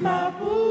Mapu.